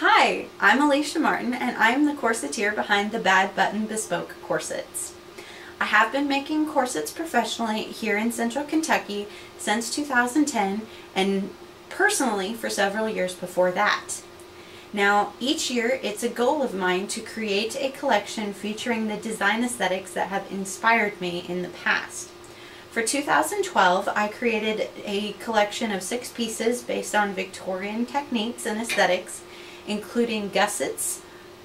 Hi, I'm Alicia Martin and I'm the corseteer behind the Bad Button Bespoke Corsets. I have been making corsets professionally here in central Kentucky since 2010 and personally for several years before that. Now, each year it's a goal of mine to create a collection featuring the design aesthetics that have inspired me in the past. For 2012, I created a collection of six pieces based on Victorian techniques and aesthetics, including gussets,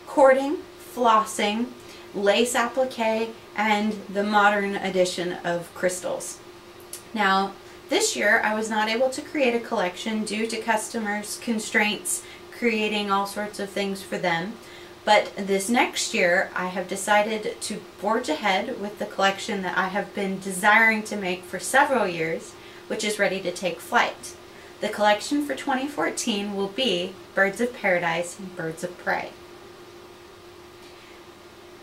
cording, flossing, lace applique, and the modern addition of crystals. Now, this year I was not able to create a collection due to customers' constraints creating all sorts of things for them. But this next year, I have decided to forge ahead with the collection that I have been desiring to make for several years, which is ready to take flight. The collection for 2014 will be Birds of Paradise and Birds of Prey.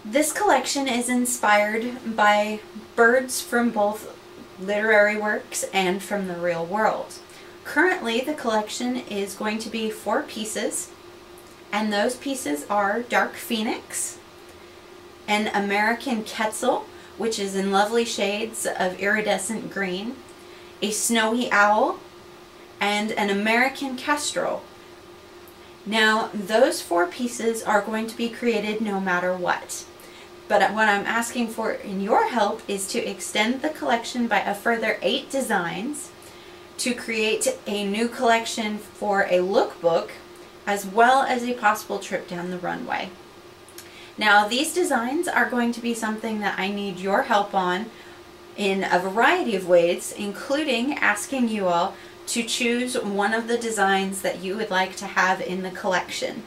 This collection is inspired by birds from both literary works and from the real world. Currently, the collection is going to be four pieces, and those pieces are Dark Phoenix, an American Quetzal, which is in lovely shades of iridescent green, a Snowy Owl, and an American Kestrel. Now, those four pieces are going to be created no matter what. But what I'm asking for in your help is to extend the collection by a further eight designs to create a new collection for a lookbook as well as a possible trip down the runway. Now these designs are going to be something that I need your help on in a variety of ways, including asking you all to choose one of the designs that you would like to have in the collection.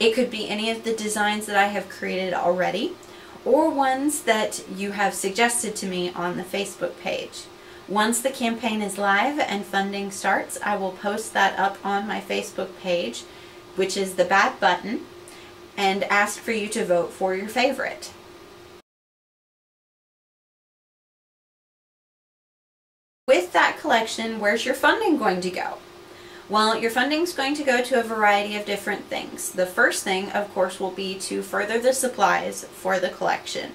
It could be any of the designs that I have created already or ones that you have suggested to me on the Facebook page. Once the campaign is live and funding starts, I will post that up on my Facebook page which is the bad button, and ask for you to vote for your favorite. With that collection, where's your funding going to go? Well, your funding is going to go to a variety of different things. The first thing, of course, will be to further the supplies for the collection.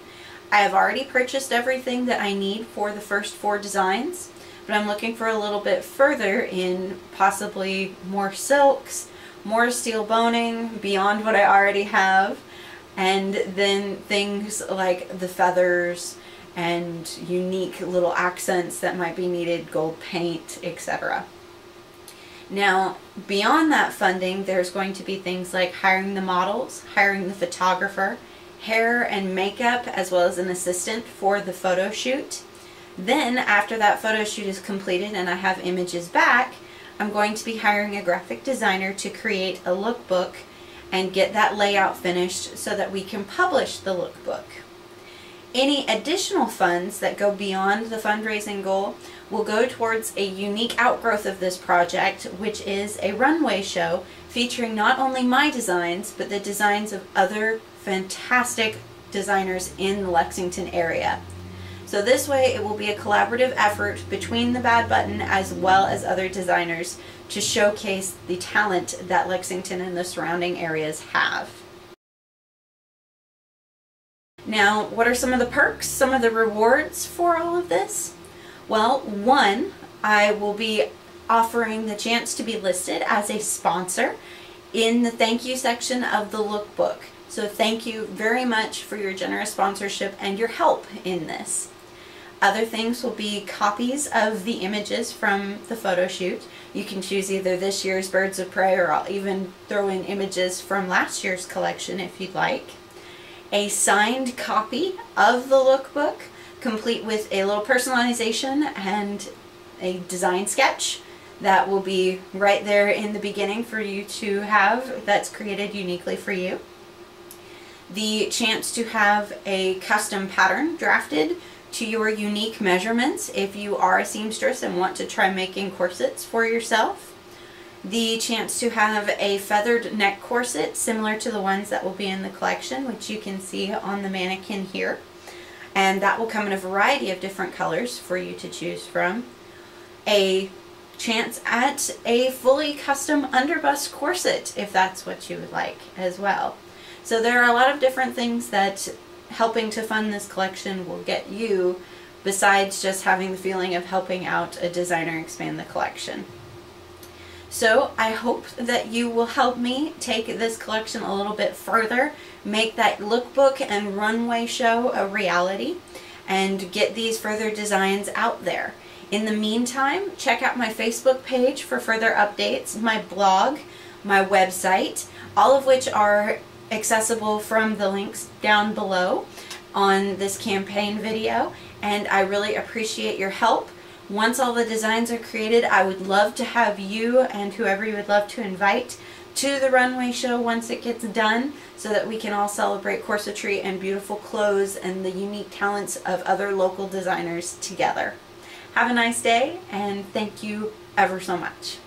I have already purchased everything that I need for the first four designs, but I'm looking for a little bit further in possibly more silks, more steel boning beyond what I already have and then things like the feathers and unique little accents that might be needed, gold paint, etc. Now, beyond that funding, there's going to be things like hiring the models, hiring the photographer, hair and makeup, as well as an assistant for the photo shoot. Then, after that photo shoot is completed and I have images back, I'm going to be hiring a graphic designer to create a lookbook and get that layout finished so that we can publish the lookbook. Any additional funds that go beyond the fundraising goal will go towards a unique outgrowth of this project, which is a runway show featuring not only my designs, but the designs of other fantastic designers in the Lexington area. So this way it will be a collaborative effort between the Bad Button as well as other designers to showcase the talent that Lexington and the surrounding areas have. Now, what are some of the perks, some of the rewards for all of this? Well, one, I will be offering the chance to be listed as a sponsor in the thank you section of the lookbook. So thank you very much for your generous sponsorship and your help in this. Other things will be copies of the images from the photo shoot. You can choose either this year's Birds of Prey or I'll even throw in images from last year's collection if you'd like. A signed copy of the lookbook complete with a little personalization and a design sketch that will be right there in the beginning for you to have that's created uniquely for you. The chance to have a custom pattern drafted to your unique measurements if you are a seamstress and want to try making corsets for yourself. The chance to have a feathered neck corset similar to the ones that will be in the collection which you can see on the mannequin here. And that will come in a variety of different colors for you to choose from. A chance at a fully custom underbust corset if that's what you would like as well. So there are a lot of different things that helping to fund this collection will get you besides just having the feeling of helping out a designer expand the collection. So I hope that you will help me take this collection a little bit further, make that lookbook and runway show a reality, and get these further designs out there. In the meantime, check out my Facebook page for further updates, my blog, my website, all of which are accessible from the links down below on this campaign video and I really appreciate your help. Once all the designs are created, I would love to have you and whoever you would love to invite to the runway show once it gets done so that we can all celebrate corsetry and beautiful clothes and the unique talents of other local designers together. Have a nice day and thank you ever so much.